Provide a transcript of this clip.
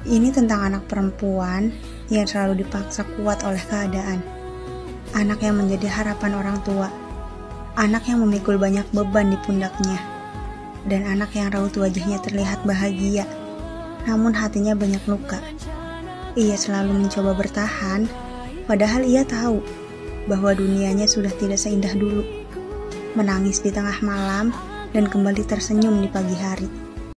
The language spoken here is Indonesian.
Ini tentang anak perempuan yang selalu dipaksa kuat oleh keadaan. Anak yang menjadi harapan orang tua. Anak yang memikul banyak beban di pundaknya. Dan anak yang raut wajahnya terlihat bahagia, namun hatinya banyak luka. Ia selalu mencoba bertahan, padahal ia tahu bahwa dunianya sudah tidak seindah dulu. Menangis di tengah malam dan kembali tersenyum di pagi hari.